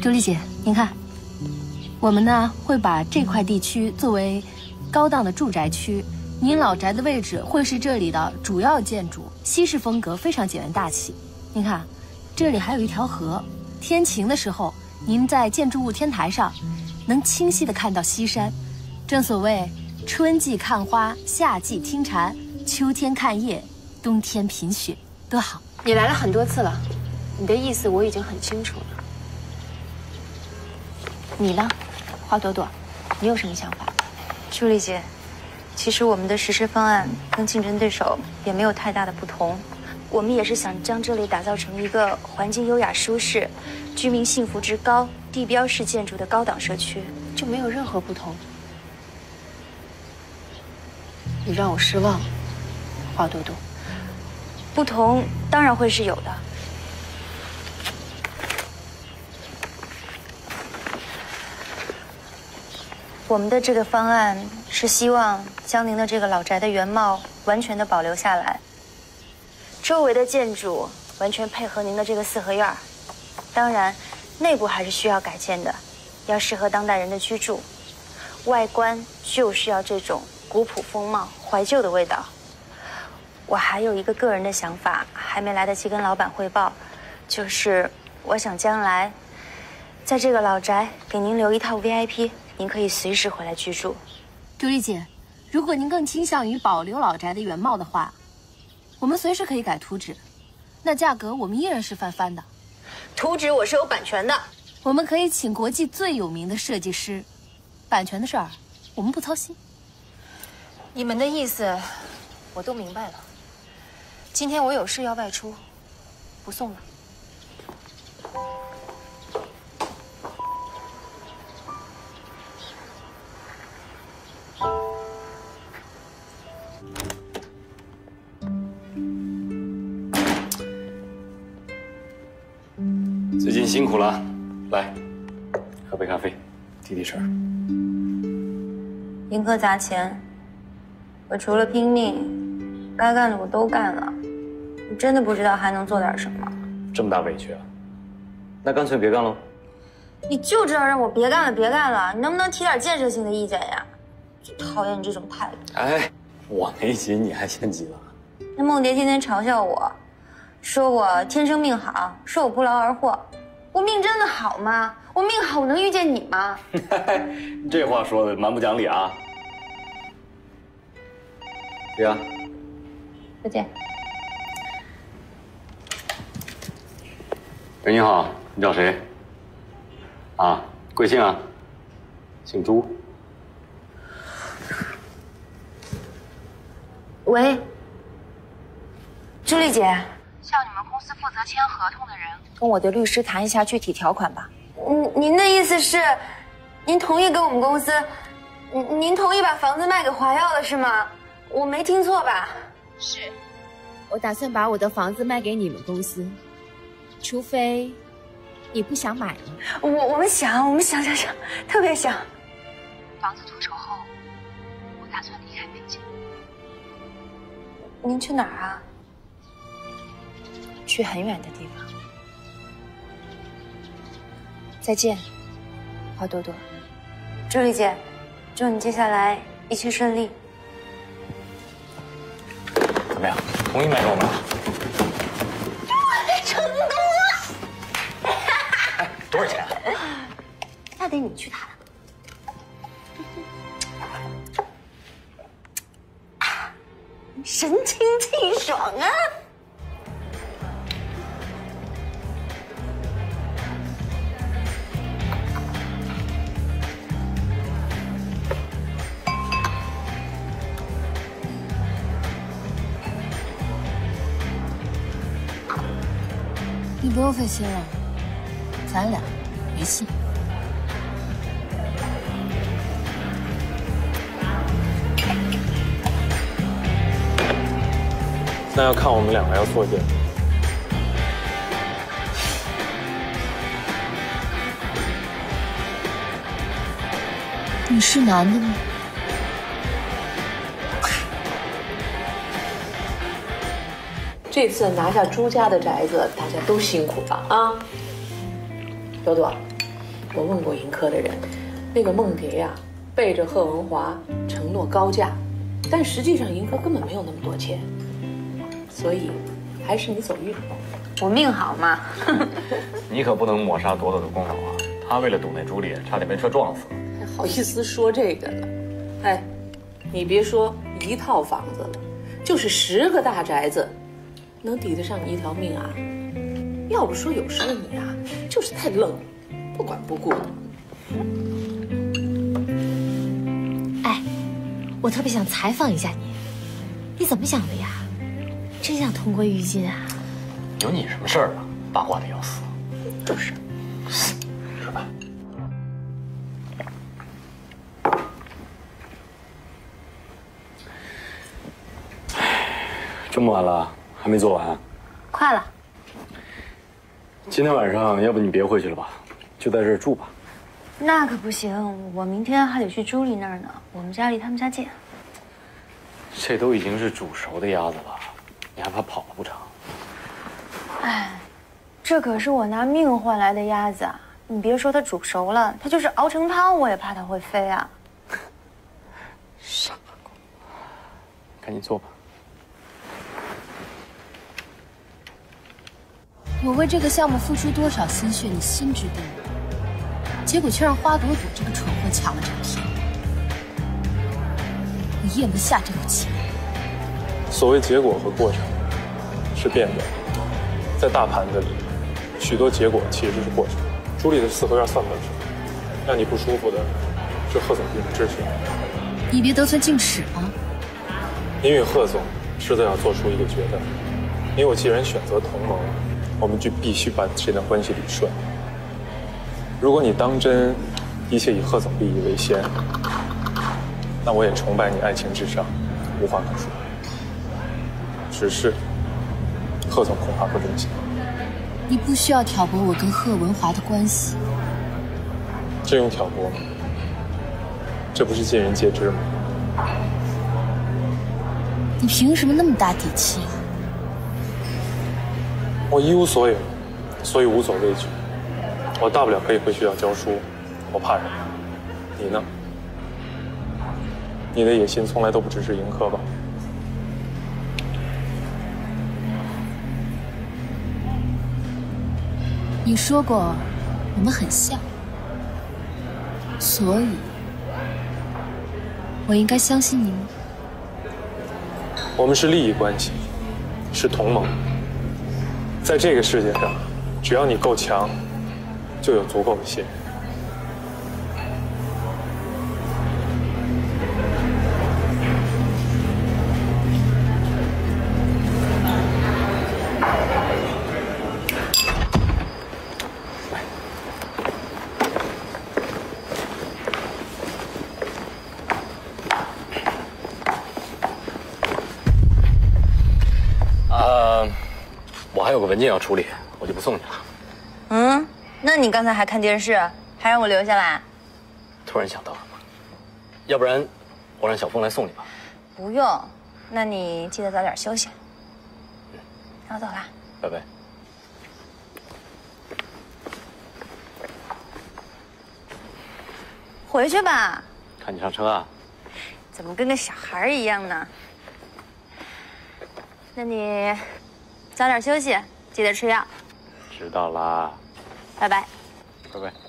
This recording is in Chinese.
周丽姐，您看，我们呢会把这块地区作为高档的住宅区，您老宅的位置会是这里的主要建筑，西式风格非常简约大气。您看，这里还有一条河，天晴的时候，您在建筑物天台上能清晰的看到西山。正所谓，春季看花，夏季听蝉，秋天看叶，冬天品雪，多好！你来了很多次了，你的意思我已经很清楚了。你呢，花朵朵，你有什么想法？朱丽姐，其实我们的实施方案跟竞争对手也没有太大的不同，我们也是想将这里打造成一个环境优雅舒适、居民幸福值高、地标式建筑的高档社区，就没有任何不同。你让我失望，花朵朵。不同当然会是有的。我们的这个方案是希望将您的这个老宅的原貌完全的保留下来，周围的建筑完全配合您的这个四合院，当然，内部还是需要改建的，要适合当代人的居住，外观就是要这种古朴风貌、怀旧的味道。我还有一个个人的想法，还没来得及跟老板汇报，就是我想将来在这个老宅给您留一套 VIP。您可以随时回来居住，朱丽姐，如果您更倾向于保留老宅的原貌的话，我们随时可以改图纸，那价格我们依然是翻番的。图纸我是有版权的，我们可以请国际最有名的设计师，版权的事儿我们不操心。你们的意思我都明白了，今天我有事要外出，不送了。辛苦了，来，喝杯咖啡，提提神。迎客砸钱，我除了拼命，该干的我都干了，我真的不知道还能做点什么。这么大委屈啊？那干脆别干喽。你就知道让我别干了，别干了，你能不能提点建设性的意见呀？最讨厌你这种态度。哎，我没急，你还先急了。那梦蝶天天嘲笑我，说我天生命好，说我不劳而获。我命真的好吗？我命好，我能遇见你吗？这话说的蛮不讲理啊！对呀，再见。喂，你好，你找谁？啊，贵姓啊？姓朱。喂，朱丽姐。叫你们公司负责签合同的人跟我的律师谈一下具体条款吧。您您的意思是，您同意跟我们公司，您您同意把房子卖给华耀了是吗？我没听错吧？是，我打算把我的房子卖给你们公司，除非你不想买了。我我们想，我们想想想，特别想。房子脱手后，我打算离开北京。您去哪儿啊？去很远的地方。再见，花朵朵。朱丽姐，祝你接下来一切顺利。怎么样？同意买给我们？我成功了！哎，多少钱？那得你去谈。神清气爽啊！不用费心了，咱俩没戏。那要看我们两个要做点。你是男的吗？这次拿下朱家的宅子，大家都辛苦了啊！朵朵，我问过盈科的人，那个梦蝶呀，背着贺文华承诺高价，但实际上盈科根本没有那么多钱，所以还是你走运。我命好嘛。你可不能抹杀朵朵的功劳啊！她为了堵那朱莉，差点被车撞死。还好意思说这个呢？哎，你别说一套房子了，就是十个大宅子，能抵得上你一条命啊？要不说有时候你啊，就是太愣了，不管不顾的。哎，我特别想采访一下你，你怎么想的呀？真想同归于尽啊？有你什么事儿啊？八卦的要死。就是。这么晚了还没做完？快了。今天晚上要不你别回去了吧，就在这儿住吧。那可不行，我明天还得去朱莉那儿呢。我们家离他们家近。这都已经是煮熟的鸭子了，你还怕跑了不成？哎，这可是我拿命换来的鸭子啊！你别说它煮熟了，它就是熬成汤，我也怕它会飞啊。傻瓜，赶紧做吧。我为这个项目付出多少心血，你心知肚明，结果却让花朵朵这个蠢货抢了这个便宜，我咽不下这口气。所谓结果和过程是变的，在大盘子里，许多结果其实是过程。朱莉的四合院算不了什么，让你不舒服的是贺总对你支持。你别得寸进尺啊！你与贺总实在要做出一个决断，你我既然选择同盟。我们就必须把这段关系理顺。如果你当真一切以贺总利益为先，那我也崇拜你爱情至上，无话可说。只是贺总恐怕不这么想。你不需要挑拨我跟贺文华的关系。这用挑拨吗？这不是尽人皆知吗？你凭什么那么大底气？我一无所有，所以无所畏惧。我大不了可以回学校教书，我怕什么？你呢？你的野心从来都不只是迎客吧？你说过我们很像，所以我应该相信你吗？我们是利益关系，是同盟。在这个世界上，只要你够强，就有足够的信任。还有个文件要处理，我就不送你了。嗯，那你刚才还看电视，还让我留下来？突然想到了，要不然我让小峰来送你吧。不用，那你记得早点休息。嗯，那我走了，拜拜。回去吧。看你上车啊？怎么跟个小孩一样呢？那你。早点休息，记得吃药。知道啦。拜拜。拜拜。